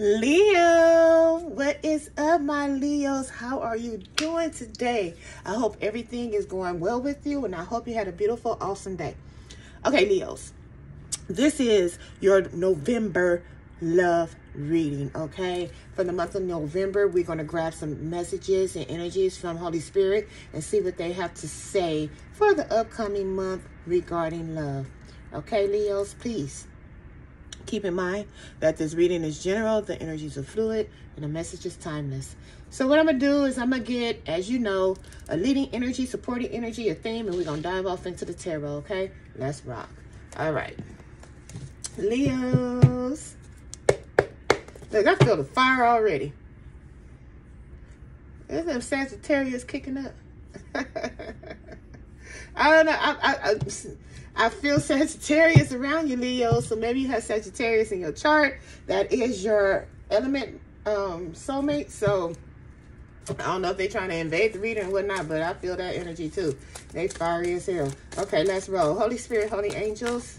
Leo, what is up, my Leos? How are you doing today? I hope everything is going well with you, and I hope you had a beautiful, awesome day. Okay, Leos, this is your November love reading, okay? For the month of November, we're going to grab some messages and energies from Holy Spirit and see what they have to say for the upcoming month regarding love. Okay, Leos, please Keep in mind that this reading is general, the energies are fluid, and the message is timeless. So what I'm going to do is I'm going to get, as you know, a leading energy, supporting energy, a theme, and we're going to dive off into the tarot, okay? Let's rock. All right. Leos. Look, I feel the fire already. Isn't Sagittarius kicking up? I don't know. I, I, I, feel Sagittarius around you, Leo. So maybe you have Sagittarius in your chart. That is your element um, soulmate. So I don't know if they're trying to invade the reading or whatnot, but I feel that energy too. They fiery as hell. Okay, let's roll. Holy Spirit, Holy Angels,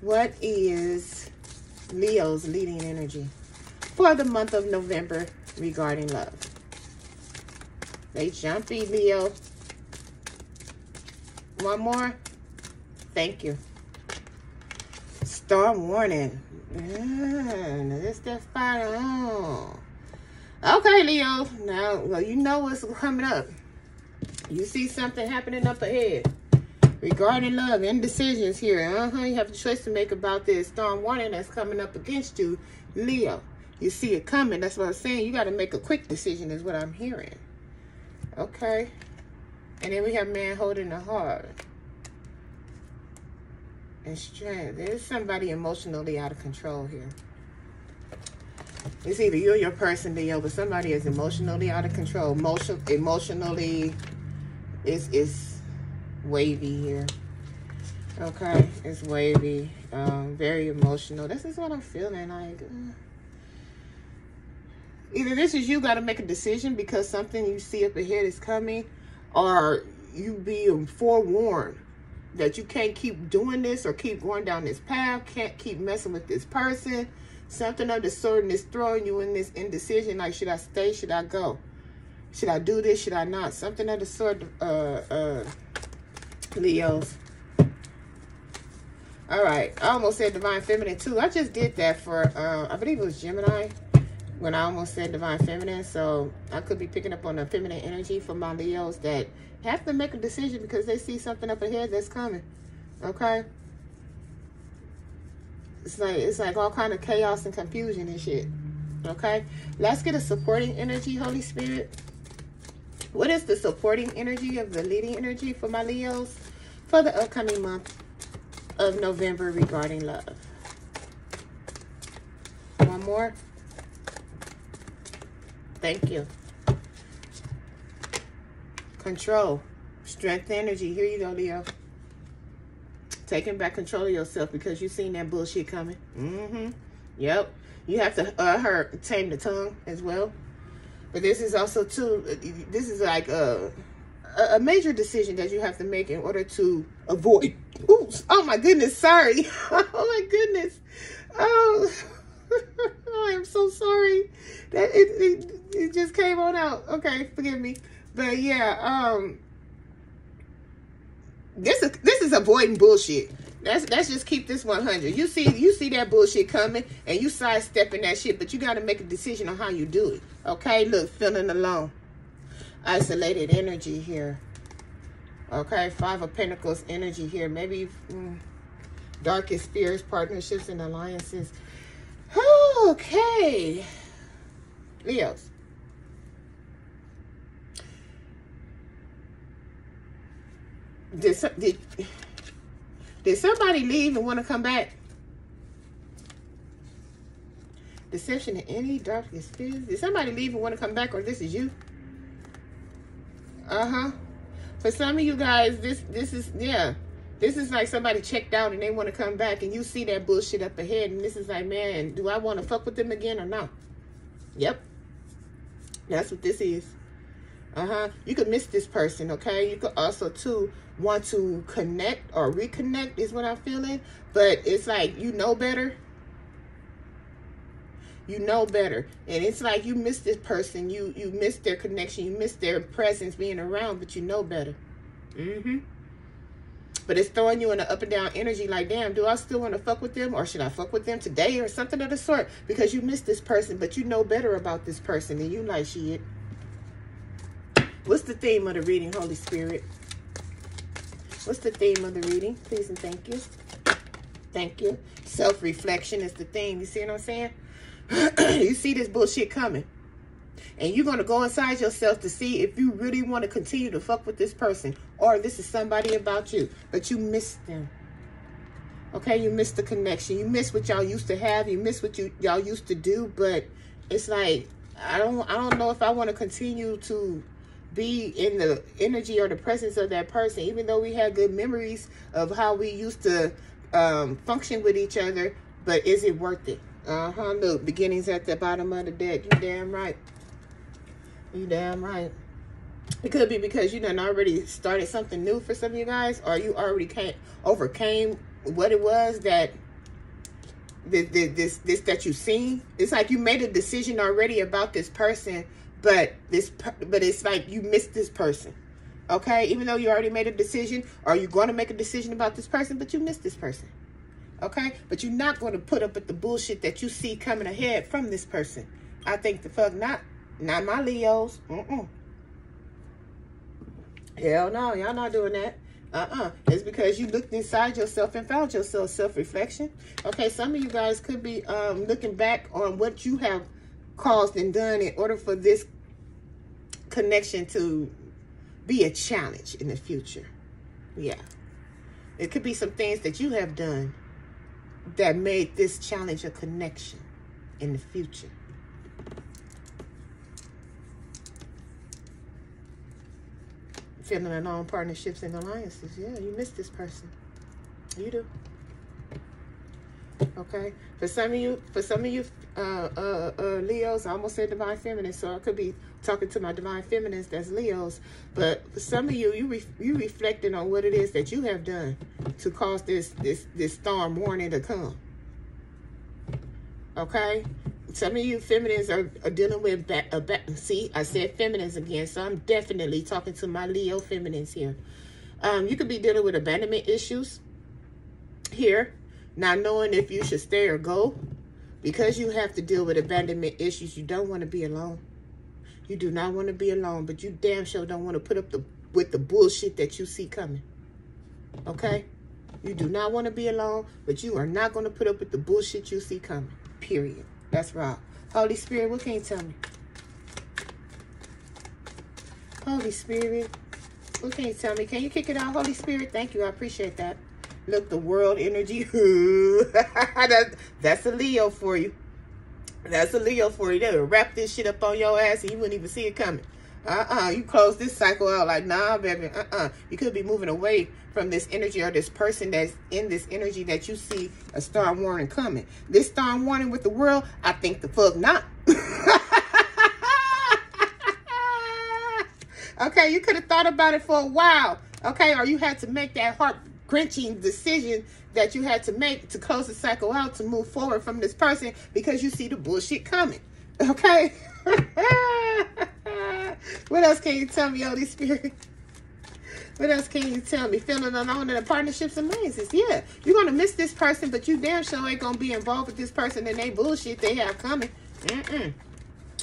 what is Leo's leading energy for the month of November regarding love? They jumpy, Leo. One more. Thank you. Storm warning. Yeah, this that fire on. Okay, Leo. Now, well, you know what's coming up. You see something happening up ahead. Regarding love, indecisions here. Uh-huh. You have a choice to make about this storm warning that's coming up against you, Leo. You see it coming. That's what I'm saying. You got to make a quick decision is what I'm hearing. Okay. And then we have man holding the heart and strength. There's somebody emotionally out of control here. It's either you or your person, Leo, but somebody is emotionally out of control. Emotion, emotionally is is wavy here. Okay, it's wavy, um, very emotional. This is what I'm feeling like. Uh, either this is you got to make a decision because something you see up ahead is coming, or you be forewarned that you can't keep doing this or keep going down this path, can't keep messing with this person. Something of the sort is throwing you in this indecision, like should I stay, should I go? Should I do this, should I not? Something of the sort, uh, uh, Leos. All right, I almost said Divine Feminine too. I just did that for, uh, I believe it was Gemini when I almost said Divine Feminine. So I could be picking up on the feminine energy for my Leos that have to make a decision because they see something up ahead that's coming. Okay? It's like it's like all kind of chaos and confusion and shit. Okay? Let's get a supporting energy, Holy Spirit. What is the supporting energy of the leading energy for my Leos for the upcoming month of November regarding love? One more. Thank you. Control. Strength energy. Here you go, Leo. Taking back control of yourself because you've seen that bullshit coming. Mm-hmm. Yep. You have to uh, her tame the tongue as well. But this is also too. This is like a a major decision that you have to make in order to avoid. Oops! Oh my goodness! Sorry. oh my goodness. Oh. I am so sorry. That it, it it just came on out. Okay, forgive me. But yeah, um this is this is avoiding bullshit. Let's let's just keep this 100. You see you see that bullshit coming and you sidestepping that shit, but you got to make a decision on how you do it. Okay, look, feeling alone, isolated energy here. Okay, Five of Pentacles energy here. Maybe mm, darkest fears, partnerships, and alliances. Okay, Leos. Did, did, did somebody leave and want to come back? Deception in any darkness fears. Did somebody leave and want to come back or this is you? Uh-huh. For some of you guys, this this is, yeah. This is like somebody checked out and they want to come back and you see that bullshit up ahead and this is like, man, do I want to fuck with them again or not? Yep. That's what this is. Uh-huh. You could miss this person, okay? You could also, too, want to connect or reconnect is what I'm feeling. But it's like, you know better. You know better. And it's like you miss this person. You you miss their connection. You miss their presence being around, but you know better. Mm-hmm. But it's throwing you in an up and down energy like, damn, do I still want to fuck with them? Or should I fuck with them today or something of the sort? Because you miss this person, but you know better about this person and you like shit. What's the theme of the reading, Holy Spirit? What's the theme of the reading? Please and thank you. Thank you. Self-reflection is the theme. You see what I'm saying? you see this bullshit coming. And you're going to go inside yourself to see if you really want to continue to fuck with this person. Or this is somebody about you. But you miss them. Okay? You miss the connection. You miss what y'all used to have. You miss what you y'all used to do. But it's like, I don't, I don't know if I want to continue to be in the energy or the presence of that person. Even though we had good memories of how we used to um, function with each other. But is it worth it? Uh-huh. Look, beginnings at the bottom of the deck. You damn right. You damn right. It could be because you done already started something new for some of you guys, or you already came overcame what it was that this this this, this that you seen. It's like you made a decision already about this person, but this but it's like you missed this person. Okay, even though you already made a decision, or you're going to make a decision about this person, but you missed this person. Okay, but you're not going to put up with the bullshit that you see coming ahead from this person. I think the fuck not. Not my Leos. Mm-mm. Hell no, y'all not doing that. Uh-uh. It's because you looked inside yourself and found yourself self-reflection. Okay, some of you guys could be um, looking back on what you have caused and done in order for this connection to be a challenge in the future. Yeah. It could be some things that you have done that made this challenge a connection in the future. feeling alone partnerships and alliances. Yeah, you miss this person. You do. Okay. For some of you, for some of you, uh, uh, uh, Leos, I almost said divine feminine, so I could be talking to my divine feminines that's Leos. But for some of you, you re you reflecting on what it is that you have done to cause this this this storm warning to come. Okay, some of you feminines are, are dealing with back, uh, back, see i said feminines again so i'm definitely talking to my leo feminines here um you could be dealing with abandonment issues here not knowing if you should stay or go because you have to deal with abandonment issues you don't want to be alone you do not want to be alone but you damn sure don't want to put up the with the bullshit that you see coming okay you do not want to be alone but you are not going to put up with the bullshit you see coming period that's right. Holy Spirit, what can you tell me? Holy Spirit, what can you tell me? Can you kick it out, Holy Spirit? Thank you. I appreciate that. Look, the world energy. that, that's a Leo for you. That's a Leo for you. They'll wrap this shit up on your ass and you wouldn't even see it coming. Uh-uh. You close this cycle out like, nah, baby. Uh-uh. You could be moving away from this energy or this person that's in this energy that you see a storm warning coming. This storm warning with the world, I think the fuck not. okay, you could have thought about it for a while. Okay, or you had to make that heart wrenching decision that you had to make to close the cycle out to move forward from this person because you see the bullshit coming. Okay? what else can you tell me, Holy Spirit? What else can you tell me? Feeling alone in the partnerships and. Yeah, you're going to miss this person, but you damn sure ain't going to be involved with this person and they bullshit they have coming. Mm-mm.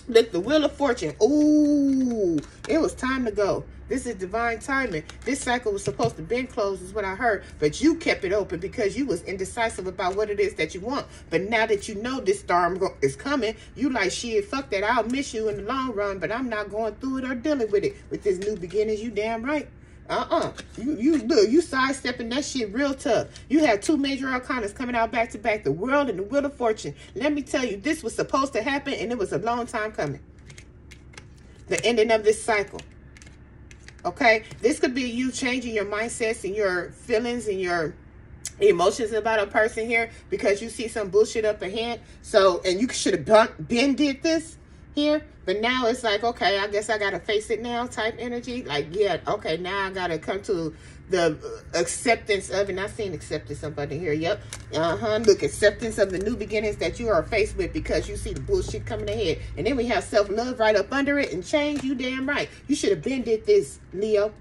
Look, the Wheel of Fortune. Ooh, it was time to go. This is divine timing. This cycle was supposed to be closed is what I heard. But you kept it open because you was indecisive about what it is that you want. But now that you know this storm is coming, you like, shit, fuck that. I'll miss you in the long run, but I'm not going through it or dealing with it. With this new beginnings, you damn right. Uh-uh. You you look, you sidestepping that shit real tough. You had two major arcanas coming out back to back, the world and the wheel of fortune. Let me tell you, this was supposed to happen and it was a long time coming. The ending of this cycle. Okay? This could be you changing your mindsets and your feelings and your emotions about a person here because you see some bullshit up ahead. So, and you should have been did this But now it's like, okay, I guess I got to face it now type energy. Like, yeah, okay, now I got to come to the acceptance of, and I've seen acceptance somebody here. Yep. Uh-huh. Look, acceptance of the new beginnings that you are faced with because you see the bullshit coming ahead. And then we have self-love right up under it and change. You damn right. You should have been did this, Leo.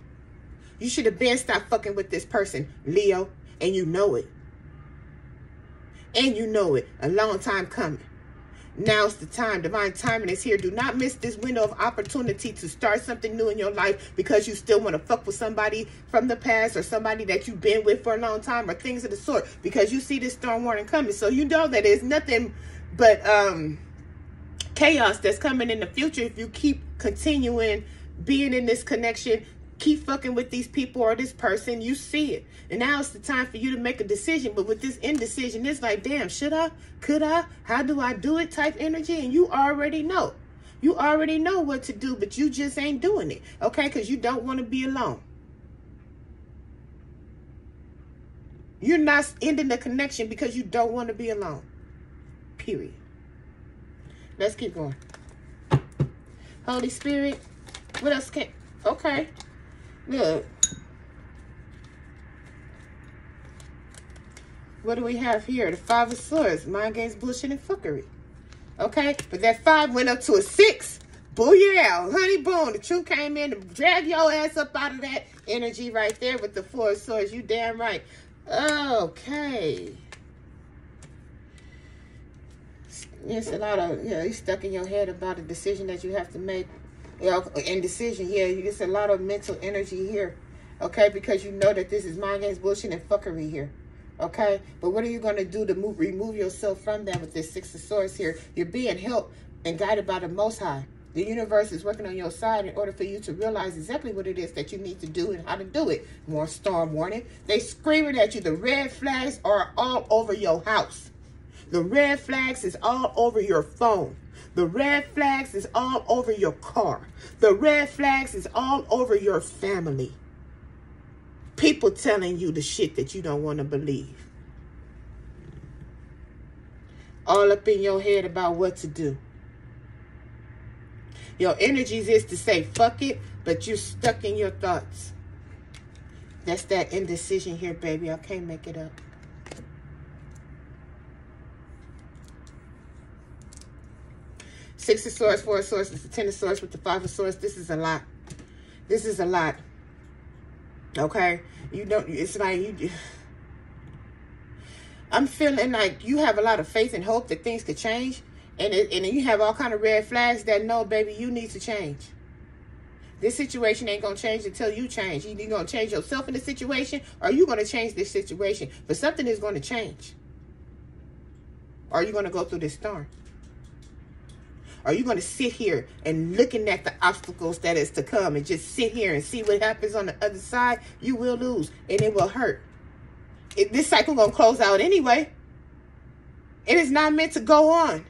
You should have been stopped fucking with this person, Leo. And you know it. And you know it. A long time coming. Now's the time. Divine timing is here. Do not miss this window of opportunity to start something new in your life because you still want to fuck with somebody from the past or somebody that you've been with for a long time or things of the sort because you see this storm warning coming. So you know that there's nothing but um, chaos that's coming in the future if you keep continuing being in this connection keep fucking with these people or this person, you see it. And now it's the time for you to make a decision. But with this indecision, it's like, damn, should I? Could I? How do I do it type energy? And you already know. You already know what to do, but you just ain't doing it. Okay? Because you don't want to be alone. You're not ending the connection because you don't want to be alone. Period. Let's keep going. Holy Spirit. What else can... Okay. Look. What do we have here? The Five of Swords. Mind games, bullshit, and fuckery. Okay? But that five went up to a six. Booyah. Honey boom. The truth came in to drag your ass up out of that energy right there with the Four of Swords. You damn right. Okay. It's a lot of, you know, you stuck in your head about a decision that you have to make indecision here. You get a lot of mental energy here, okay? Because you know that this is mind games, bullshit, and fuckery here, okay? But what are you going to do to move, remove yourself from that with this Six of Swords here? You're being helped and guided by the Most High. The universe is working on your side in order for you to realize exactly what it is that you need to do and how to do it. More storm warning. They screaming at you. The red flags are all over your house. The red flags is all over your phone. The red flags is all over your car. The red flags is all over your family. People telling you the shit that you don't want to believe. All up in your head about what to do. Your energies is to say fuck it, but you're stuck in your thoughts. That's that indecision here, baby. I can't make it up. Six of Swords, Four of Swords, it's the Ten of Swords with the Five of Swords. This is a lot. This is a lot. Okay? You don't, it's like you, I'm feeling like you have a lot of faith and hope that things could change. And, it, and you have all kind of red flags that no, baby, you need to change. This situation ain't going to change until you change. Either you're going to change yourself in the situation or you're going to change this situation. But something is going to change. Or you're going to go through this storm. Are you going to sit here and looking at the obstacles that is to come and just sit here and see what happens on the other side? You will lose and it will hurt. It, this cycle going to close out anyway. It is not meant to go on.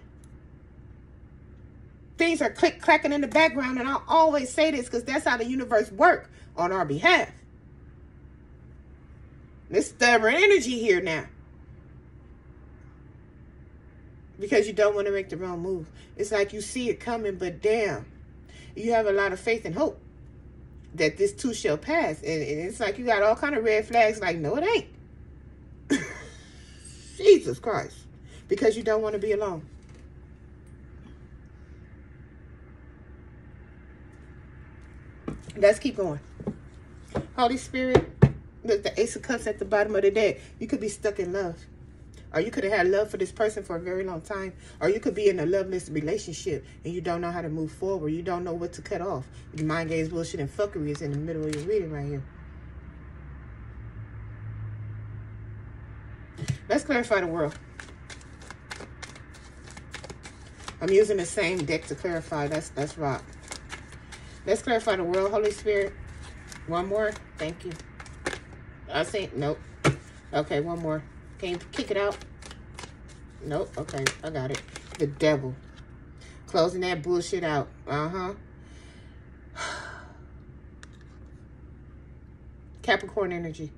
Things are click clacking in the background and I always say this because that's how the universe work on our behalf. This stubborn energy here now because you don't want to make the wrong move. It's like you see it coming, but damn, you have a lot of faith and hope that this too shall pass. And, and it's like you got all kind of red flags like, no, it ain't. Jesus Christ. Because you don't want to be alone. Let's keep going. Holy Spirit, look, the Ace of Cups at the bottom of the deck. You could be stuck in love. Or you could have had love for this person for a very long time. Or you could be in a loveless relationship and you don't know how to move forward. You don't know what to cut off. Your mind games, bullshit, and fuckery is in the middle of your reading right here. Let's clarify the world. I'm using the same deck to clarify. That's that's rock. Let's clarify the world, Holy Spirit. One more. Thank you. I think nope. Okay, one more. You kick it out? Nope. Okay, I got it. The devil. Closing that bullshit out. Uh-huh. Capricorn energy.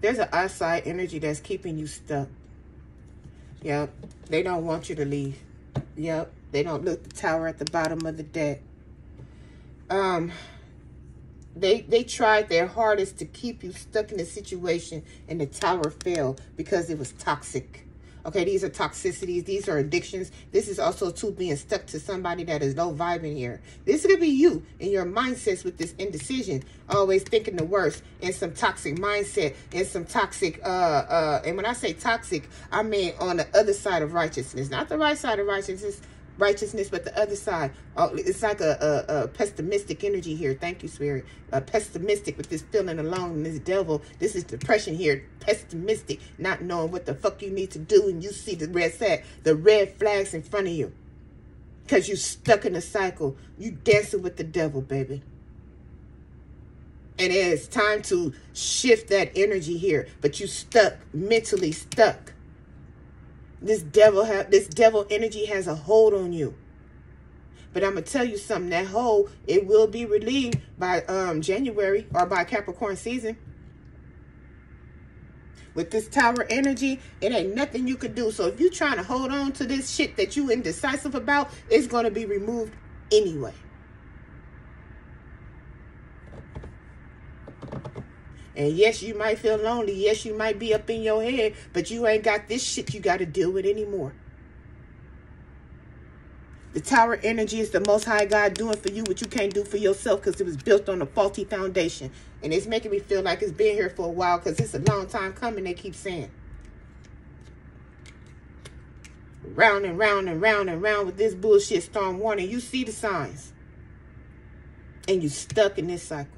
There's an outside energy that's keeping you stuck. Yep. They don't want you to leave. Yep. They don't look the tower at the bottom of the deck. Um, they they tried their hardest to keep you stuck in a situation and the tower fell because it was toxic. Okay, these are toxicities. These are addictions. This is also too being stuck to somebody that is low vibing here. This could be you and your mindsets with this indecision, always thinking the worst, and some toxic mindset, and some toxic. Uh, uh, and when I say toxic, I mean on the other side of righteousness, not the right side of righteousness righteousness, but the other side, oh, it's like a, a, a, pessimistic energy here. Thank you, Spirit. Pessimistic with this feeling alone this devil. This is depression here. Pessimistic, not knowing what the fuck you need to do, and you see the red set, the red flags in front of you. Because you stuck in a cycle. You dancing with the devil, baby. And it is time to shift that energy here. But you stuck, mentally stuck. This devil have this devil energy has a hold on you. But I'm gonna tell you something. That hold it will be relieved by um, January or by Capricorn season. With this tower energy, it ain't nothing you could do. So if you're trying to hold on to this shit that you indecisive about, it's gonna be removed anyway. And yes, you might feel lonely. Yes, you might be up in your head, but you ain't got this shit you got to deal with anymore. The tower energy is the most high God doing for you what you can't do for yourself because it was built on a faulty foundation. And it's making me feel like it's been here for a while because it's a long time coming, they keep saying. Round and round and round and round with this bullshit storm warning. You see the signs. And you stuck in this cycle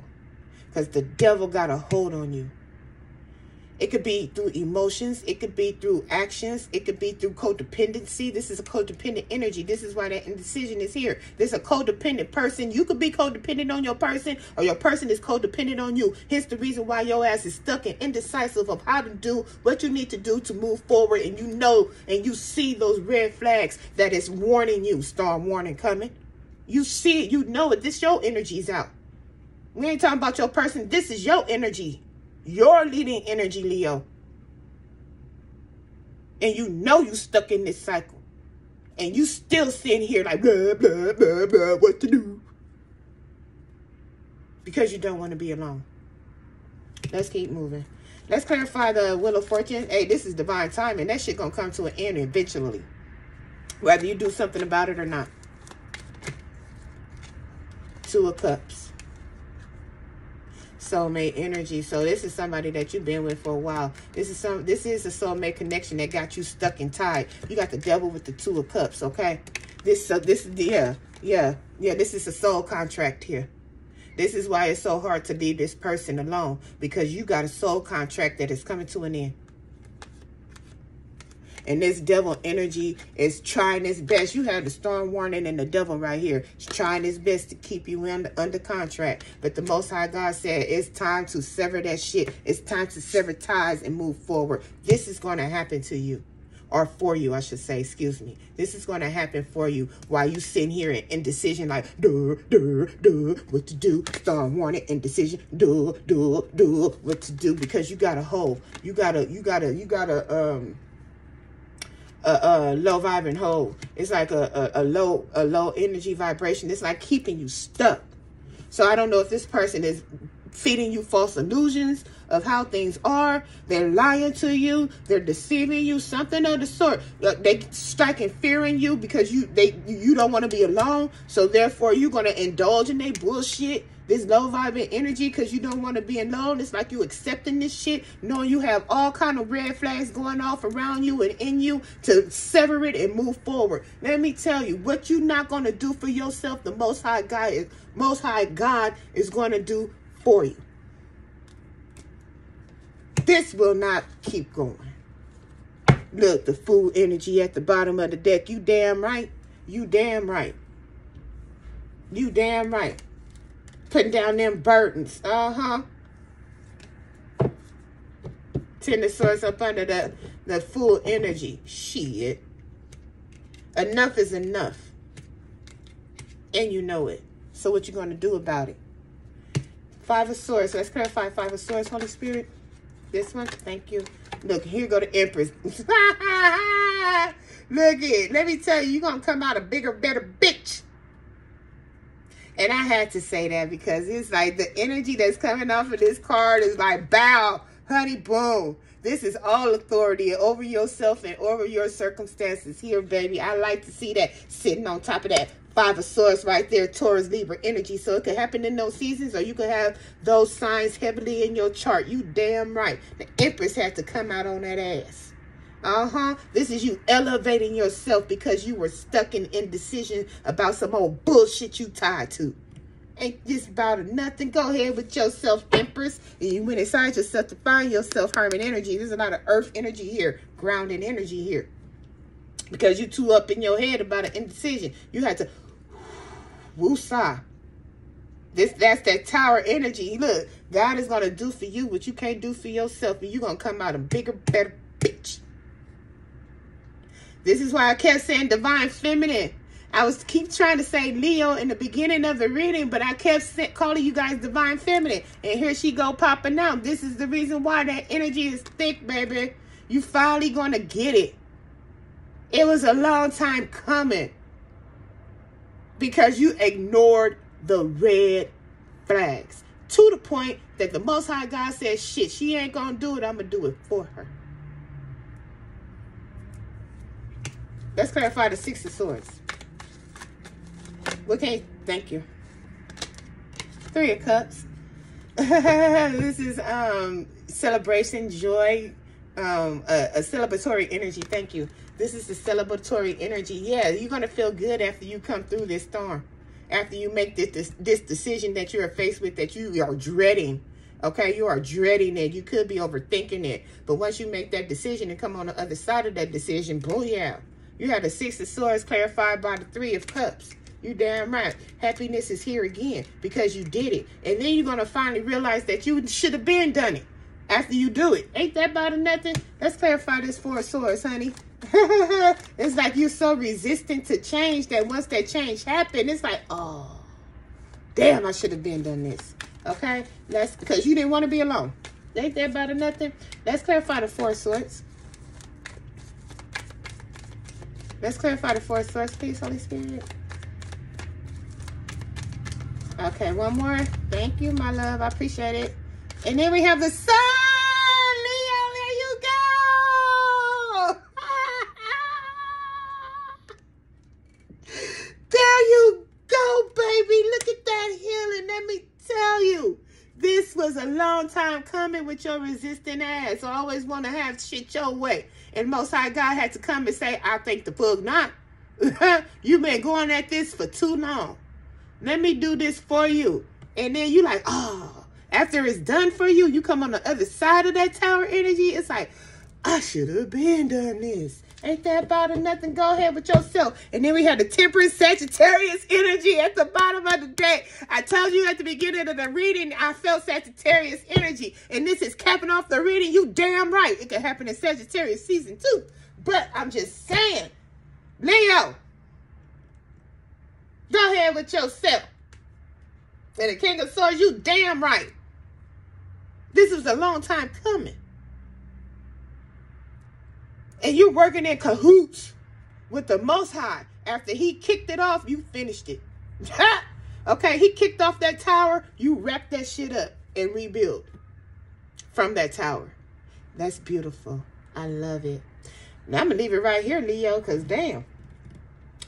because the devil got a hold on you. It could be through emotions. It could be through actions. It could be through codependency. This is a codependent energy. This is why that indecision is here. This is a codependent person. You could be codependent on your person or your person is codependent on you. Hence the reason why your ass is stuck and indecisive of how to do what you need to do to move forward. And you know and you see those red flags that is warning you. Storm warning coming. You see it. You know it. This your energy is out. We ain't talking about your person. This is your energy. Your leading energy, Leo. And you know you stuck in this cycle. And you still sitting here like, blah, blah, blah, blah, what to do? Because you don't want to be alone. Let's keep moving. Let's clarify the Wheel of Fortune. Hey, this is divine timing. That shit gonna come to an end eventually. Whether you do something about it or not. Two of Cups soulmate energy. So this is somebody that you've been with for a while. This is some this is a soulmate connection that got you stuck and tied. You got the devil with the two of cups, okay? This so this yeah, yeah, yeah, this is a soul contract here. This is why it's so hard to leave this person alone because you got a soul contract that is coming to an end. And this devil energy is trying its best. You have the storm warning and the devil right here. He's trying his best to keep you under, under contract. But the Most High God said it's time to sever that shit. It's time to sever ties and move forward. This is going to happen to you or for you, I should say, excuse me. This is going to happen for you while you sitting here in indecision like, duh, duh, duh, what to do, storm warning, indecision, duh, duh, duh, what to do, because you got a hold. You got to, you got to, you got to, um, a, a low vibrant hold. It's like a, a, a low a low energy vibration. It's like keeping you stuck. So I don't know if this person is feeding you false illusions of how things are. They're lying to you. They're deceiving you. Something of the sort. Uh, they striking fear in you because you they you don't want to be alone. So therefore, you're gonna indulge in their bullshit this low vibing energy because you don't want to be alone. It's like you accepting this shit, knowing you have all kind of red flags going off around you and in you to sever it and move forward. Let me tell you, what you're not going to do for yourself, the Most High God is, Most High God is going to do for you. This will not keep going. Look, the Fool energy at the bottom of the deck. You damn right. You damn right. You damn right putting down them burdens. Uh-huh. Ten of Swords up under the, the Fool energy. Shit. Enough is enough. And you know it. So what you going to do about it? Five of Swords. Let's clarify Five of Swords, Holy Spirit. This one, thank you. Look, here go the Empress. Look it. Let me tell you, you're going to come out a bigger, better bitch. And I had to say that because it's like the energy that's coming off of this card is like, bow, honey, boom. This is all authority over yourself and over your circumstances here, baby. I like to see that sitting on top of that five of swords right there, Taurus, Libra energy. So it could happen in those seasons or you could have those signs heavily in your chart. You damn right. The Empress had to come out on that ass. Uh-huh. This is you elevating yourself because you were stuck in indecision about some old bullshit you tied to. Ain't this about nothing? Go ahead with yourself, Empress. And you went inside yourself to find yourself hermit energy. There's a lot of earth energy here, grounding energy here. Because you too up in your head about an indecision. You had to woosah. This that's that tower energy. Look, God is gonna do for you what you can't do for yourself, and you're gonna come out a bigger, better. This is why I kept saying divine feminine. I was keep trying to say Leo in the beginning of the reading, but I kept calling you guys divine feminine. And here she go popping out. This is the reason why that energy is thick, baby. You finally going to get it. It was a long time coming. Because you ignored the red flags. To the point that the Most High God said, shit, she ain't going to do it. I'm going to do it for her. Let's clarify the Six of Swords. Okay, thank you. Three of Cups. this is um celebration, joy, um a, a, celebratory energy. Thank you. This is the celebratory energy. Yeah, you're gonna feel good after you come through this storm. After you make this, this this decision that you're faced with that you are dreading. Okay, you are dreading it. You could be overthinking it. But once you make that decision and come on the other side of that decision, boom, yeah. You have the Six of Swords clarified by the Three of Cups. You damn right. Happiness is here again because you did it. And then you're going to finally realize that you should have been done it after you do it. Ain't that about nothing? Let's clarify this Four of Swords, honey. it's like you're so resistant to change that once that change happened, it's like, oh, damn, I should have been done this. Okay? That's because you didn't want to be alone. Ain't that about nothing? Let's clarify the Four of Swords. Let's clarify the Four of Swords, please, Holy Spirit. Okay, one more. Thank you, my love. I appreciate it. And then we have the sun. Leo, there you go. there you go, baby. Look at that healing. Let me tell you. This was a long time coming with your resistant ass. Always want to have shit your way. And Most High God had to come and say, I think the pug not. You've been going at this for too long. Let me do this for you. And then you like, oh, after it's done for you, you come on the other side of that tower energy. It's like, I should have been done this. Ain't that about nothing? Go ahead with yourself. And then we have the temperance Sagittarius energy at the bottom of the deck. I told you at the beginning of the reading, I felt Sagittarius energy. And this is capping off the reading. You damn right. It could happen in Sagittarius season two. But I'm just saying, Leo, Go ahead with yourself. And the King of Swords, you damn right. This was a long time coming. And you're working in cahoots with the Most High. After he kicked it off, you finished it. okay, he kicked off that tower. You wrapped that shit up and rebuild from that tower. That's beautiful. I love it. Now I'm going to leave it right here, Leo, because damn.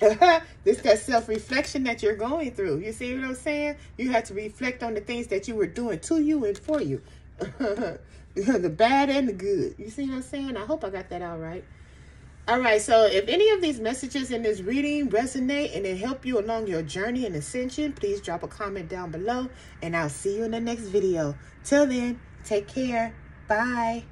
this that self-reflection that you're going through. You see what I'm saying? You have to reflect on the things that you were doing to you and for you. the bad and the good. You see what I'm saying? I hope I got that all right. All right, so if any of these messages in this reading resonate and it help you along your journey and ascension, please drop a comment down below and I'll see you in the next video. Till then, take care. Bye.